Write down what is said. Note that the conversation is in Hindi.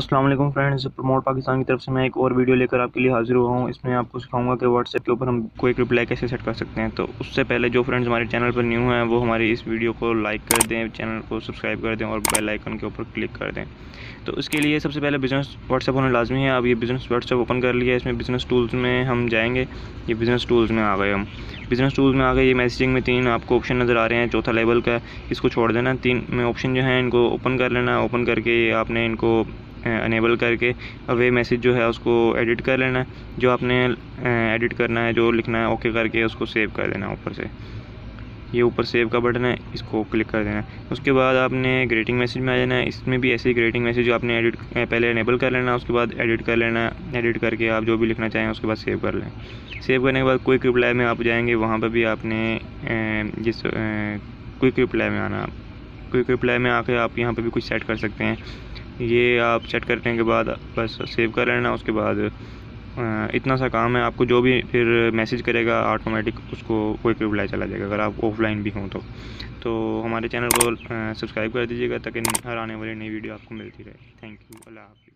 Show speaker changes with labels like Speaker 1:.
Speaker 1: वालेकुम फ्रेंड्स प्रमोट पाकिस्तान की तरफ़ से मैं एक और वीडियो लेकर आपके लिए हाजिर हुआ हूँ। इसमें आपको सिखाऊँगा कि व्हाट्सएप के ऊपर हम कोई रिप्लाई कैसे सेट कर सकते हैं। तो उससे पहले जो फ्रेंड्स हमारे चैनल पर न्यू हैं, वो हमारी इस वीडियो को लाइक कर दें चैनल को सब्सक्राइब कर दें और बेल आइकन के ऊपर क्लिक कर दें। तो इसके लिए सबसे पहले बिज़नेस व्हाट्सएप होना लाजमी है। अब ये बिज़नेस व्हाट्सएप ओपन कर लिया इसमें बिज़नेस टूल्स में हम जाएँगे। ये बिज़नेस टूल्स में आ गए हम। बिज़नेस टूल्स में आ गए। ये मैसेजिंग में तीन आपको ऑप्शन नज़र आ रहे हैं। चौथा लेवल का इसको छोड़ देना। तीन में ऑप्शन जो है, इनको ओपन कर लेना। ओपन करके आपने इनको अनेबल करके अवे मैसेज जो है उसको एडिट कर लेना है। जो आपने एडिट करना है, जो लिखना है ओके करके उसको सेव कर देना ऊपर से। ये ऊपर सेव का बटन है, इसको क्लिक कर देना उसके बाद आपने ग्रेटिंग मैसेज में आ जाना है। इसमें भी ऐसे ही ग्रेटिंग मैसेज जो आपने एडिट पहले अनेबल कर लेना उसके बाद एडिट कर लेना एडिट करके आप जो भी लिखना चाहें, उसके बाद सेव कर लें। सेव करने के बाद क्विक रिप्लाई में आप जाएँगे, वहाँ पर भी आपने जिस क्विक रिप्लाई में आना क्विक रिप्लाई में आके आप यहाँ पर भी कुछ सेट कर सकते हैं। ये आप सेट करने के बाद बस सेव कर लेना, उसके बाद इतना सा काम है, आपको जो भी फिर मैसेज करेगा ऑटोमेटिक उसको कोई रिप्लाई चला जाएगा, अगर आप ऑफलाइन भी हों तो। तो हमारे चैनल को सब्सक्राइब कर दीजिएगा, ताकि हर आने वाली नई वीडियो आपको मिलती रहे। Thank you Allah हाफि